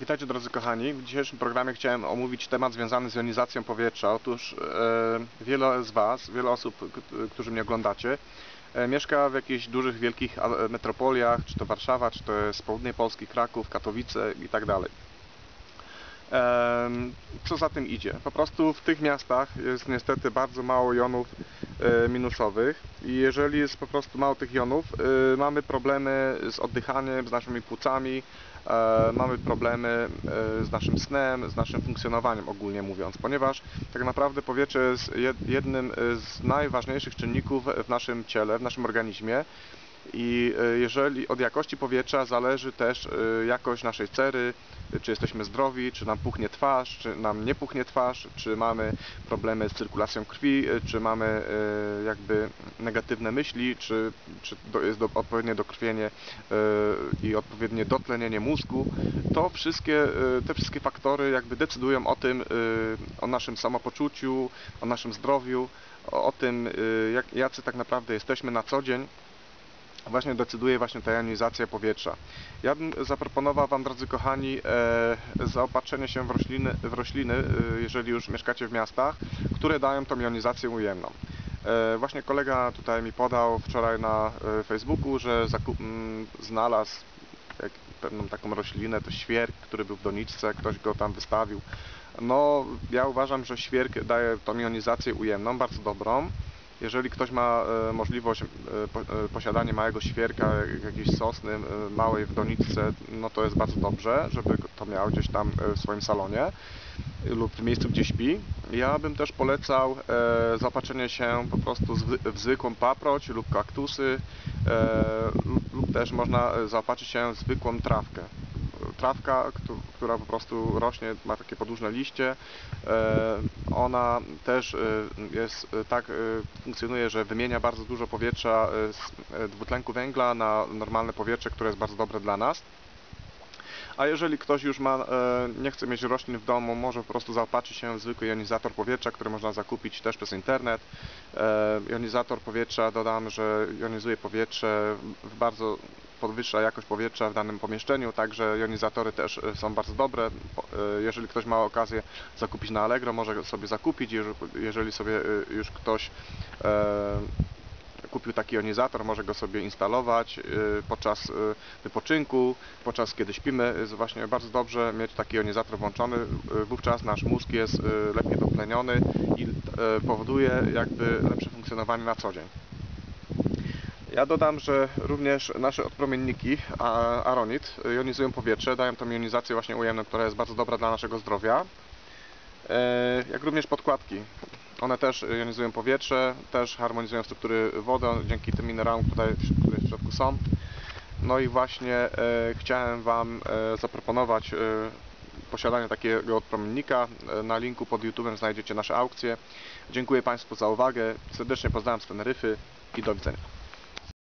Witajcie drodzy kochani. W dzisiejszym programie chciałem omówić temat związany z jonizacją powietrza. Otóż e, wiele z Was, wiele osób, którzy mnie oglądacie, e, mieszka w jakichś dużych, wielkich metropoliach, czy to Warszawa, czy to jest południe Polski, Kraków, Katowice i tak dalej. Co za tym idzie? Po prostu w tych miastach jest niestety bardzo mało jonów minusowych. I jeżeli jest po prostu mało tych jonów, e, mamy problemy z oddychaniem, z naszymi płucami, e, mamy problemy e, z naszym snem, z naszym funkcjonowaniem ogólnie mówiąc, ponieważ tak naprawdę powietrze jest jed- jednym e, z najważniejszych czynników w naszym ciele, w naszym organizmie i e, jeżeli od jakości powietrza zależy też e, jakość naszej cery, czy jesteśmy zdrowi, czy nam puchnie twarz, czy nam nie puchnie twarz, czy mamy problemy z cyrkulacją krwi, e, czy mamy jakby negatywne myśli, czy, czy jest odpowiednie dokrwienie i odpowiednie dotlenienie mózgu, to wszystkie, te wszystkie faktory jakby decydują o tym, o naszym samopoczuciu, o naszym zdrowiu, o, tym, jak, jacy tak naprawdę jesteśmy na co dzień właśnie decyduje właśnie ta jonizacja powietrza. Ja bym zaproponował Wam, drodzy kochani, e, zaopatrzenie się w rośliny, w rośliny e, jeżeli już mieszkacie w miastach, które dają tą jonizację ujemną. E, właśnie kolega tutaj mi podał wczoraj na Facebooku, że znalazł pewną taką roślinę, to świerk, który był w doniczce, ktoś go tam wystawił. No, ja uważam, że świerk daje tą jonizację ujemną, bardzo dobrą. Jeżeli ktoś ma e, możliwość e, e, posiadania małego świerka, jak- jakiejś sosny małej w doniczce, no to jest bardzo dobrze, żeby to miał gdzieś tam w swoim salonie lub w miejscu, gdzie śpi. Ja bym też polecał e, zaopatrzenie się po prostu w zwykłą paproć lub kaktusy lub, też można zaopatrzyć się w zwykłą trawkę. Trawka, któ- która po prostu rośnie, ma takie podłużne liście, e, ona też e, jest e, tak funkcjonuje, że wymienia bardzo dużo powietrza z dwutlenku węgla na normalne powietrze, które jest bardzo dobre dla nas. A jeżeli ktoś już ma, nie chce mieć roślin w domu, może po prostu zaopatrzyć się w zwykły jonizator powietrza, który można zakupić też przez internet. Jonizator powietrza, dodam, że jonizuje powietrze, w bardzo podwyższa jakość powietrza w danym pomieszczeniu, także jonizatory też e, są bardzo dobre. E, Jeżeli ktoś ma okazję zakupić na Allegro, może sobie zakupić. Jeżeli- sobie e, już ktoś kupił taki jonizator, może go sobie instalować podczas wypoczynku, podczas kiedy śpimy. Jest właśnie bardzo dobrze mieć taki jonizator włączony. Wówczas nasz mózg jest lepiej dotleniony i powoduje jakby lepsze funkcjonowanie na co dzień. Ja dodam, że również nasze odpromienniki Aronit jonizują powietrze, dają tą jonizację właśnie ujemną, która jest bardzo dobra dla naszego zdrowia. E, Jak również podkładki. One też jonizują powietrze, też harmonizują struktury wody dzięki tym minerałom, które, w środku są. No i właśnie e, chciałem Wam e, zaproponować posiadanie takiego odpromiennika. Na linku pod YouTube'em znajdziecie nasze aukcje. Dziękuję Państwu za uwagę. Serdecznie pozdrawiam z Teneryfy i do widzenia.